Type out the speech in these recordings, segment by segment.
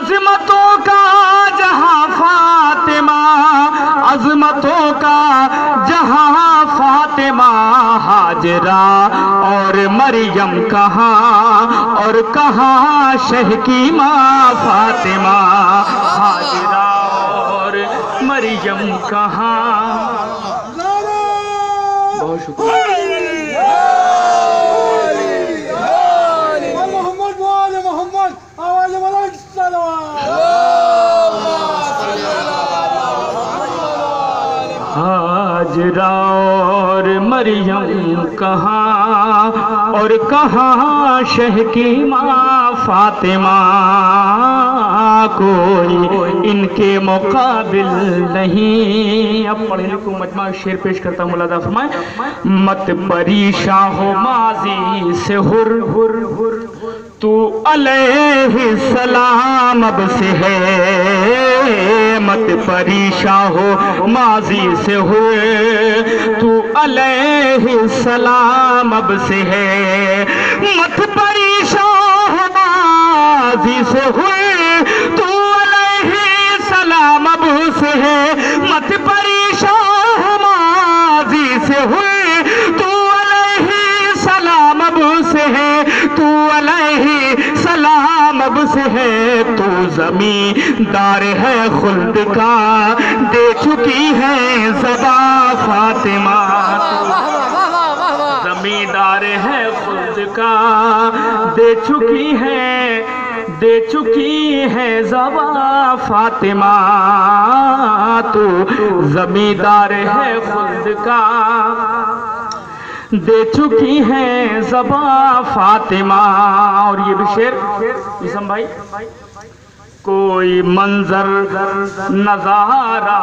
عظمتوں کا، جہاں فاطمہ، عظمتوں کا، جہاں فاطمہ حاجرہ، اور مریم کہاں، اور کہاں شہ کی ماں فاطمہ حاجرہ، اور مریم کہاں۔ بہت شکریہ۔ مریم کہاں اور کہاں شہ کی ماں فاطمہ، کوئی ان کے مقابل نہیں۔ اب پڑھے لکھو مجمع شیر پیش کرتا ہوں ملادہ فرمائے مت پریشاں ہو ماضی سے ہر ہر ہر۔ تو علیہ السلام اب سے ہے۔ مت پریشاں ہو، ماضی سے ہوئے۔ تو علیہ السلام اب سے ہے۔ مت پریشاں ہو، ماضی سے ہوئے۔ تو علیہ السلام اب سے ہے۔ مت پریشاں ہو، ماضی سے ہوئے۔ تو علیہ السلام اب سے ہے۔ تو علیہ سلام اب سے ہے۔ تو زمیندار ہے خلد کا۔ دے چکی ہے زبا فاطمہ۔ زمیندار ہے خلد کا۔ دے چکی ہے دے چکی ہے زبا فاطمہ۔ تو زمیندار ہے خلد کا۔ دے چکی ہے زبا فاطمہ۔ اور یہ بھی شیر اسم بھائی، کوئی منظر، نظارہ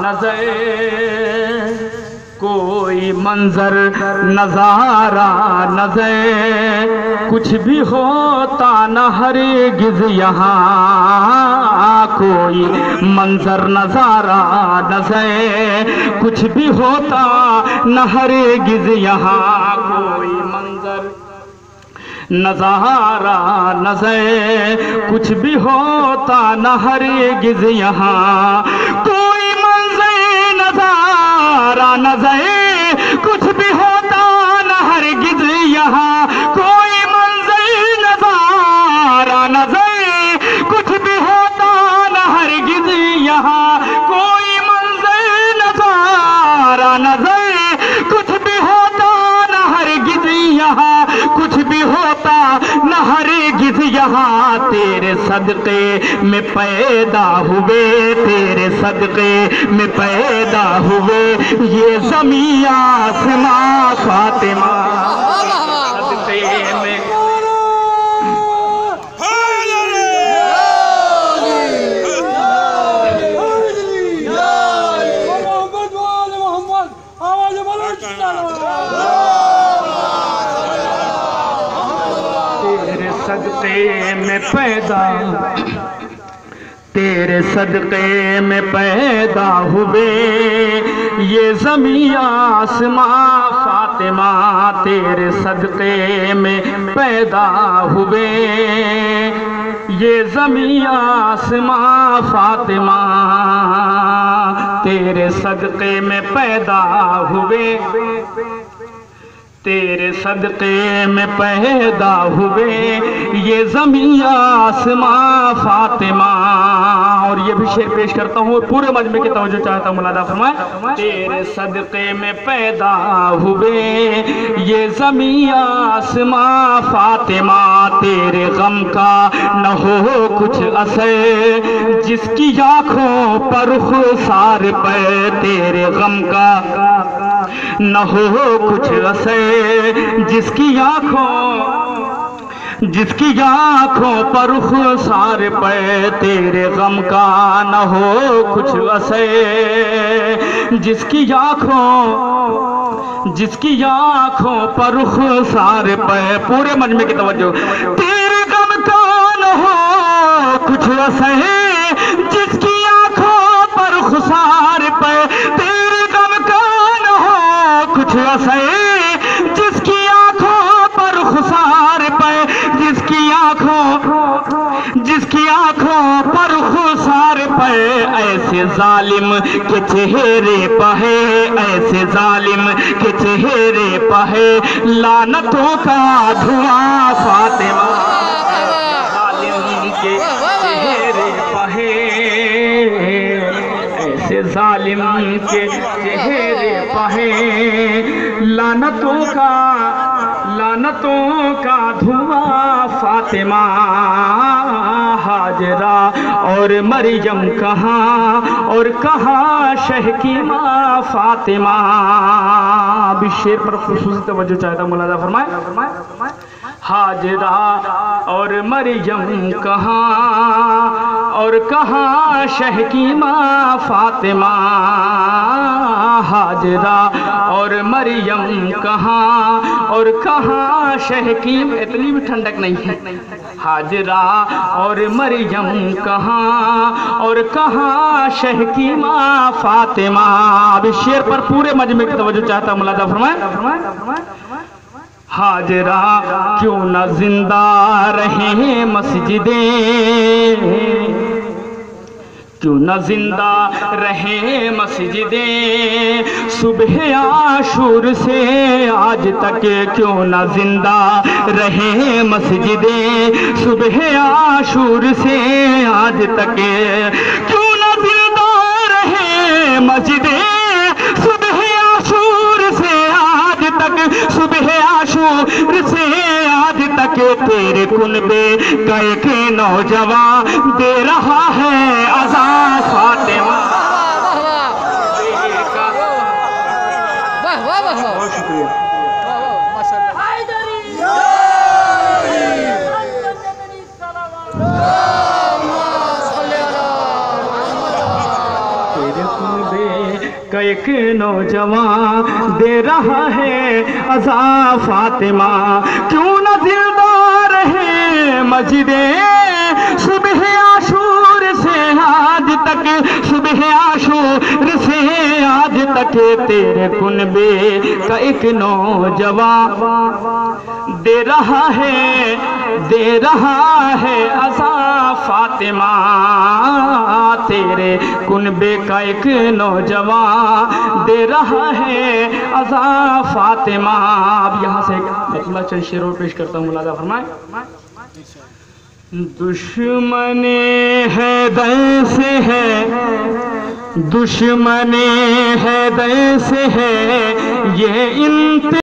نظر۔ کوئی منظر، نظارہ نظر۔ کچھ بھی ہوتا نہ ہرگز یہاں۔ کوئی منظر نظارہ نظر کچھ بھی ہوتا نہ ہرگز یہاں کوئی منظر نظارہ نظر کچھ بھی ہوتا نہ ہرگز یہاں کوئی منظر نظارہ نظر کچھ یہاں تیرے صدقے میں پیدا ہوئے، تیرے صدقے میں پیدا ہوئے۔ یہ زمین آسمان فاطمہ۔ صدقے میں پیدا تیرے صدقے میں پیدا ہوئے یہ زمین آسماں فاطمہ تیرے صدقے میں پیدا ہوئے یہ زمین آسماں فاطمہ تیرے صدقے میں پیدا ہوئے تیرے صدقے میں پیدا ہوئے۔ یہ زمین آسماں، فاطمہ۔ اور یہ بھی شعر پیش کرتا ہوں اور پورے مجمع کی توجہ چاہتا ہوں ملادہ فرمائے۔ تیرے صدقے میں پیدا ہوئے۔ یہ زمین آسماں، فاطمہ، تیرے غم کا نہ ہو کچھ اثر۔ جس کی آنکھوں پر خسار پہ تیرے غم کا نہ ہو کچھ اثر جس کی آنکھوں، جس کی آنکھوں پر خسار پہ تیرے غم کا نہ ہو کچھ اثر جس کی آنکھوں، جس کی آنکھوں پر خسار پہ پورے مجمع کی توجہ۔ تیرے غم کا نہ ہو کچھ اثر جس کی آنکھوں پر خسار ہو کچھ جس کی آنکھوں پر خسار پہ جس کی آنکھوں آنکھوں جس کی آنکھوں پر خسار پہ ایسے ظالم کے چہرے پہے، ایسے ظالم کے چہرے پہے لانتوں کا دھواں فاطمہ۔ ظالم کے چہرے پہے۔ لانتوں کا لانتوں کا دھواں فاطمہ حاجرہ۔ اور مریم کہاں اور کہاں شہ کی ماں فاطمہ؟ اب اس شیر پر خصوصی توجہ چاہتا ہوں، مولانا فرمائے۔ حاجرہ اور مریم کہاں اور کہاں شہ کی ماں فاطمہ؟ حاجرہ اور مریم کہاں اور کہاں شہ کی اتنی بھی ٹھنڈک نہیں ہے۔ حاجرہ اور مریم کہاں اور کہاں شہ کی ماں فاطمہ؟ اب اس شیر پر پورے مجمع کی توجہ چاہتا ہوں ملادہ فرمائے حاجرہ کیوں نہ زندہ رہیں مسجدیں؟ کیوں نہ زندہ رہیں مسجدیں؟ صبح عاشور سے آج تک کیوں نہ زندہ رہیں مسجدیں؟ صبح عاشور سے آج تک کیوں نہ زندہ رہیں مسجدیں؟ صبح عاشور سے آج تک صبح عاشور سے آج تک تیرے کنبے کا ایک نوجوان، دے رہا ہے عذاب فاطمہ بہت شکریہ تیرے ایک نوجوان، دے رہا ہے عذاب فاطمہ کیوں ہے صبح عاشور سے آج تک، صبح عاشور سے آج تک تیرے کنبے کا ایک نوجوان دے رہا ہے، دے رہا ہے عذاب فاطمہ۔ تیرے کنبے کا ایک نوجوان دے رہا ہے عذاب فاطمہ۔ اب یہاں سے ایک مطلع چند شیروں پیش کرتا ہوں ملازہ فرمائے دشمن ہے دس ہے دشمن ہے دس سے ہے یہ انت